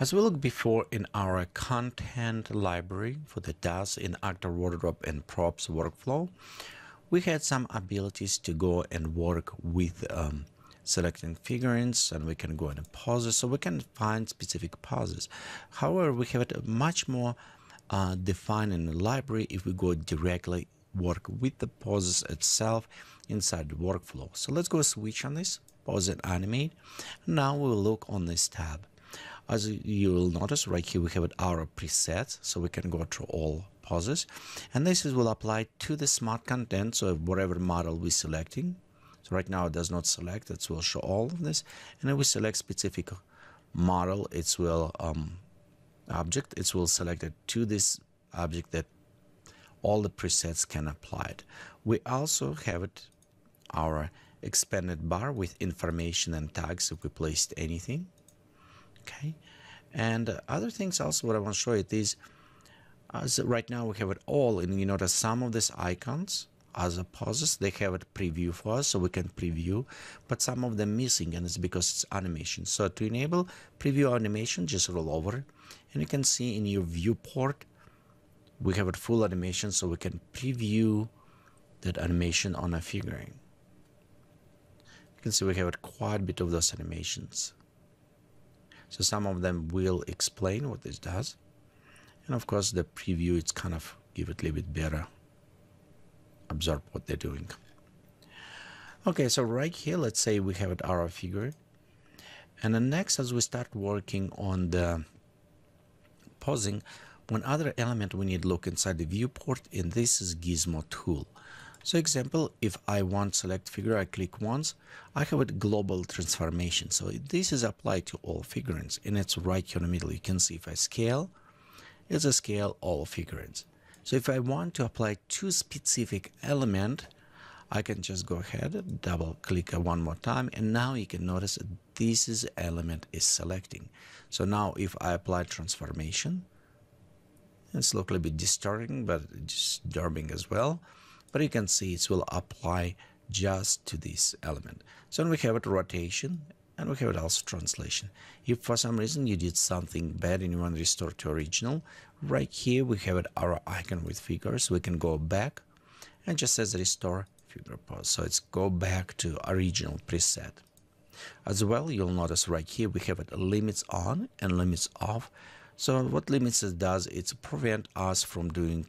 As we looked before in our content library for the DAZ in actor wardrobe and props workflow, we had some abilities to go and work with um, selecting figurines and we can go into poses so we can find specific poses. However, we have it much more uh, defined in the library if we go directly work with the poses itself inside the workflow. So let's go switch on this, pause and animate. Now we will look on this tab. As you will notice right here, we have our preset, so we can go through all pauses. And this is, will apply to the smart content, so whatever model we're selecting. So right now it does not select, it will show all of this. And if we select specific model, it will um, object, it will select it to this object that all the presets can apply it. We also have it our expanded bar with information and tags if we placed anything. Okay, and other things also what I want to show you is as right now we have it all and you notice some of these icons as a poses they have it preview for us so we can preview but some of them missing and it's because it's animation. So to enable preview animation just roll over. And you can see in your viewport we have a full animation so we can preview that animation on a figurine. You can see we have it quite a bit of those animations so some of them will explain what this does. And of course the preview it's kind of give it a little bit better absorb what they're doing. Okay so right here let's say we have it our figure. And then next as we start working on the posing one other element we need to look inside the viewport and this is gizmo tool so example if I want select figure I click once I have a global transformation. So this is applied to all figurines and it's right here in the middle. You can see if I scale it's a scale all figurines. So if I want to apply to specific element I can just go ahead double click one more time and now you can notice this is element is selecting. So now if I apply transformation it's a little bit distorting, but just disturbing as well. But you can see it will apply just to this element. So we have it rotation and we have it also translation. If for some reason you did something bad and you want to restore to original, right here we have it our icon with figures. We can go back and just says restore figure pose. So it's go back to original preset. As well, you'll notice right here we have it limits on and limits off. So what limits does, it's prevent us from doing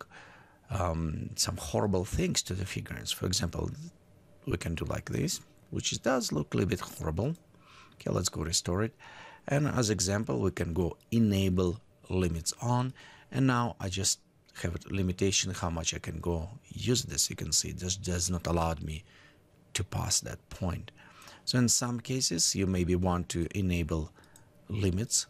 um, some horrible things to the figurines. For example, we can do like this, which does look a little bit horrible. Okay, let's go restore it. And as example, we can go enable limits on. And now I just have a limitation how much I can go use this. You can see this does not allow me to pass that point. So in some cases, you maybe want to enable limits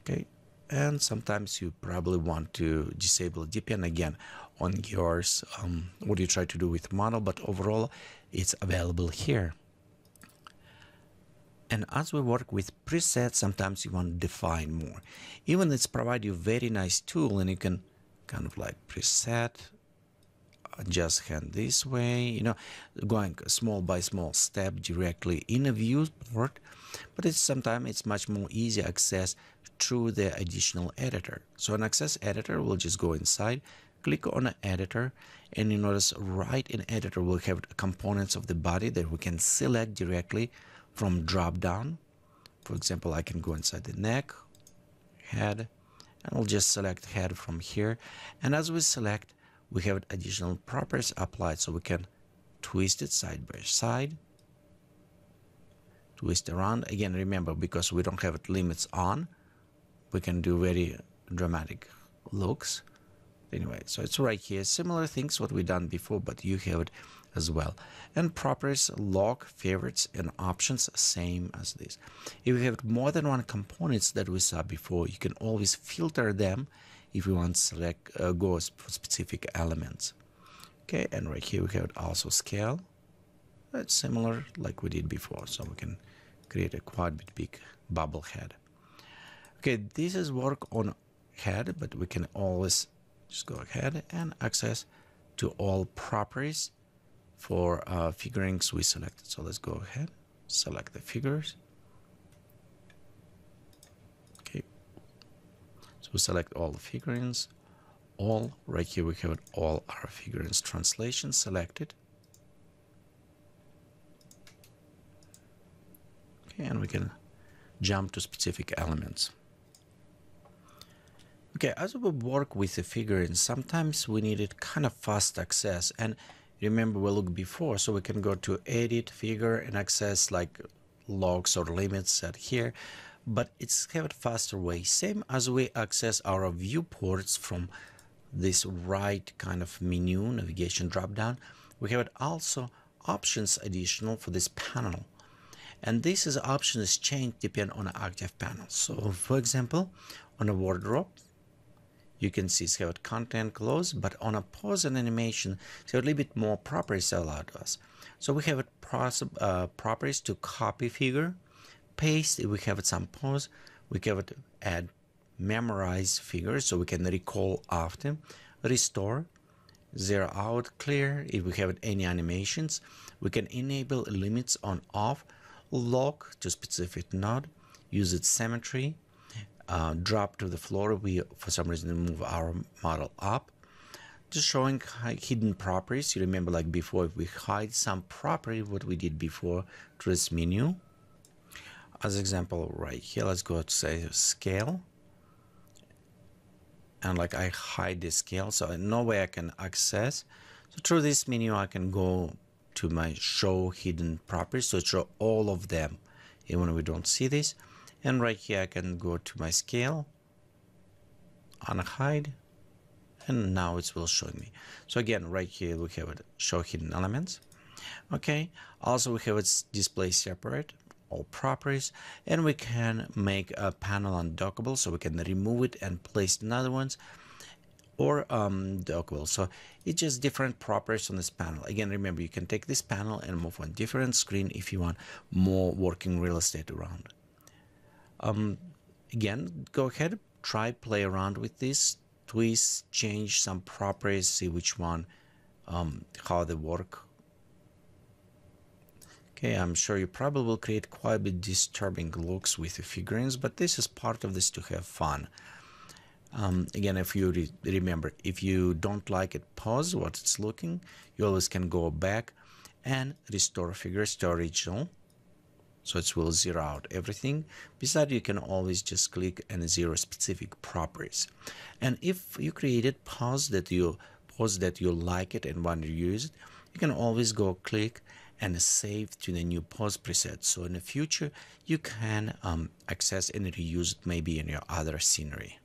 okay and sometimes you probably want to disable depend again on yours um, what you try to do with model but overall it's available here. And as we work with presets sometimes you want to define more. Even it's provide you very nice tool and you can kind of like preset adjust hand this way you know going small by small step directly in a viewport but it's sometimes it's much more easy access through the additional editor. So an access editor will just go inside, click on an editor, and you notice right in editor we'll have components of the body that we can select directly from drop down. For example, I can go inside the neck, head, and we'll just select head from here. And as we select, we have additional properties applied so we can twist it side by side twist around. Again remember because we don't have limits on we can do very dramatic looks. Anyway so it's right here. Similar things what we done before but you have it as well. And properties lock favorites and options same as this. If you have more than one components that we saw before you can always filter them if you want to select uh, go for specific elements okay and right here we have also scale it's similar like we did before so we can create a quad bit big bubble head Okay, this is work on head, but we can always just go ahead and access to all properties for uh, figurines we selected. So let's go ahead, select the figures. So select all the figurines, all, right here we have all our figurines translation selected. Okay, and we can jump to specific elements. Okay, as we work with the figurines, sometimes we needed kind of fast access. And remember we looked before, so we can go to edit figure and access like logs or limits set here. But it's have a faster way, same as we access our viewports from this right kind of menu navigation drop down. We have it also options additional for this panel. And this is option is changed on active panel. So for example on a wardrobe you can see it's got content close but on a pause and animation so a little bit more properties allowed to us. So we have uh, properties to copy figure paste if we have some pause we can add memorize figures so we can recall after restore zero out clear if we have any animations. We can enable limits on off lock to specific node use its symmetry uh, drop to the floor we for some reason move our model up. Just showing hidden properties. You remember like before if we hide some property what we did before this menu as example right here let's go to say scale. And like I hide the scale so no way I can access. So through this menu I can go to my show hidden properties so show all of them even we don't see this. And right here I can go to my scale unhide and now it will show me. So again right here we have it show hidden elements. Okay also we have it display separate all properties and we can make a panel undockable so we can remove it and place another ones or um, dockable. So it's just different properties on this panel. Again remember you can take this panel and move on different screen if you want more working real estate around. Um, again go ahead try play around with this twist change some properties see which one um, how they work Okay, I'm sure you probably will create quite a bit disturbing looks with the figurines, but this is part of this to have fun. Um, again, if you re remember, if you don't like it, pause what it's looking. You always can go back and restore figures to original. So it will zero out everything. Besides, you can always just click and zero specific properties. And if you created pause that you pause that you like it and want to use it, you can always go click and save to the new pause preset. So in the future, you can um, access and reuse it maybe in your other scenery.